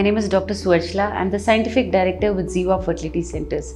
My name is Dr. Suvarchala. I'm the scientific director with Ziva Fertility Centers.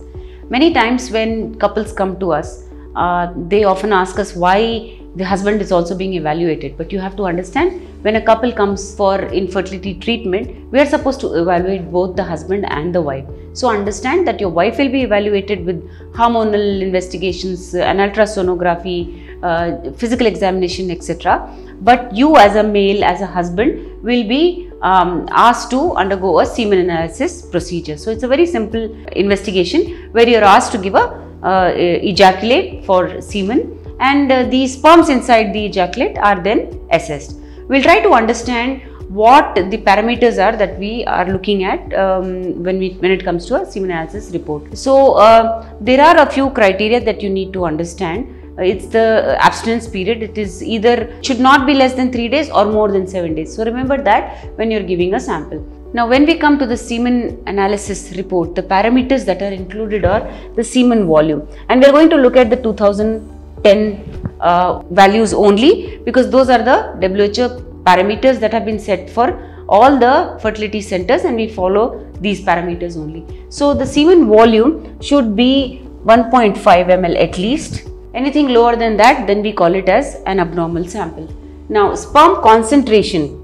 Many times when couples come to us, uh, they often ask us why the husband is also being evaluated. But you have to understand when a couple comes for infertility treatment, we are supposed to evaluate both the husband and the wife. So understand that your wife will be evaluated with hormonal investigations, uh, an ultrasonography, uh, physical examination, etc. But you as a male, as a husband, will be um, asked to undergo a semen analysis procedure. So it's a very simple investigation where you are asked to give a uh, ejaculate for semen and uh, the sperms inside the ejaculate are then assessed. We'll try to understand what the parameters are that we are looking at um, when we when it comes to a semen analysis report. So uh, there are a few criteria that you need to understand. Uh, it's the abstinence period. It is either should not be less than three days or more than seven days. So remember that when you're giving a sample. Now, when we come to the semen analysis report, the parameters that are included are the semen volume, and we're going to look at the 2010 uh, values only because those are the WHO parameters that have been set for all the fertility centers and we follow these parameters only. So, the semen volume should be 1.5 ml at least. Anything lower than that, then we call it as an abnormal sample. Now, sperm concentration.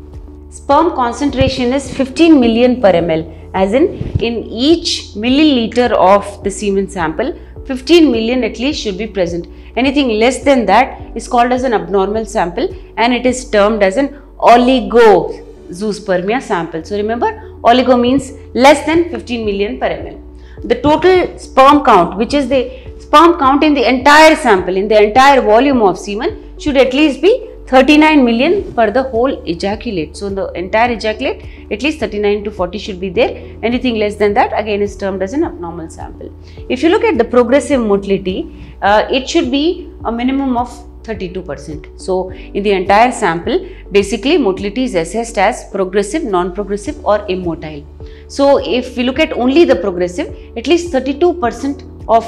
Sperm concentration is 15 million per ml as in in each milliliter of the semen sample 15 million at least should be present. Anything less than that is called as an abnormal sample and it is termed as an oligozoospermia sample. So remember oligo means less than 15 million per ml. The total sperm count which is the sperm count in the entire sample in the entire volume of semen should at least be 39 million for the whole ejaculate. So, in the entire ejaculate, at least 39 to 40 should be there. Anything less than that again is termed as an abnormal sample. If you look at the progressive motility, uh, it should be a minimum of 32%. So, in the entire sample, basically motility is assessed as progressive, non-progressive or immotile. So, if we look at only the progressive, at least 32% of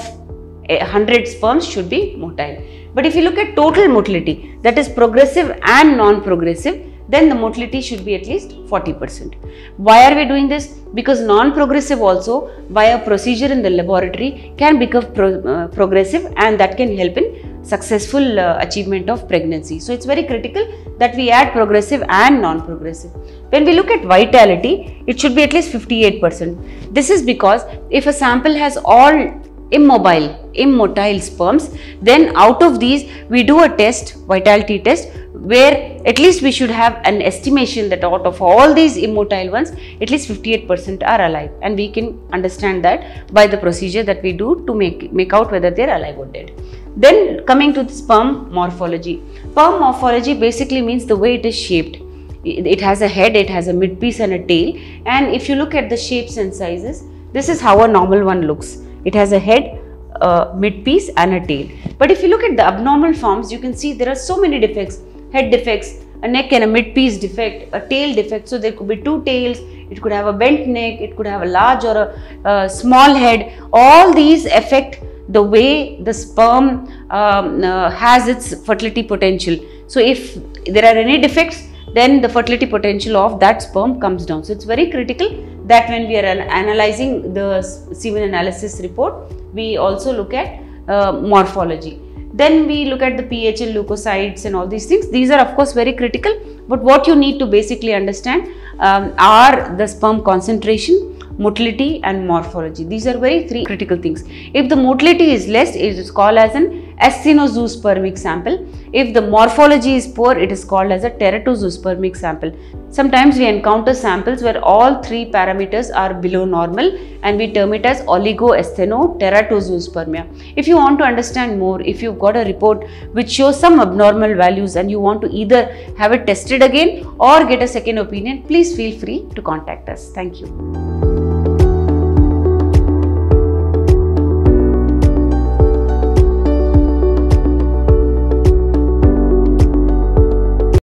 100 sperms should be motile. But if you look at total motility, that is progressive and non-progressive, then the motility should be at least 40%. Why are we doing this? Because non-progressive also via procedure in the laboratory can become pro uh, progressive and that can help in successful uh, achievement of pregnancy. So, it's very critical that we add progressive and non-progressive. When we look at vitality, it should be at least 58%. This is because if a sample has all immobile, immotile sperms. Then out of these, we do a test, vitality test, where at least we should have an estimation that out of all these immotile ones, at least 58% are alive. And we can understand that by the procedure that we do to make, make out whether they are alive or dead. Then coming to the sperm morphology. Sperm morphology basically means the way it is shaped. It has a head, it has a midpiece and a tail. And if you look at the shapes and sizes, this is how a normal one looks it has a head, a mid-piece and a tail. But if you look at the abnormal forms, you can see there are so many defects, head defects, a neck and a mid-piece defect, a tail defect. So there could be two tails, it could have a bent neck, it could have a large or a, a small head. All these affect the way the sperm um, uh, has its fertility potential. So if there are any defects, then the fertility potential of that sperm comes down. So it's very critical that when we are analyzing the semen analysis report, we also look at uh, morphology. Then we look at the pH and leukocytes and all these things. These are of course very critical, but what you need to basically understand um, are the sperm concentration, motility and morphology. These are very three critical things. If the motility is less, it is called as an asthenozoospermic sample. If the morphology is poor, it is called as a teratozoospermic sample. Sometimes we encounter samples where all three parameters are below normal and we term it as oligoasthenoteratozoospermia. If you want to understand more, if you've got a report which shows some abnormal values and you want to either have it tested again or get a second opinion, please feel free to contact us. Thank you.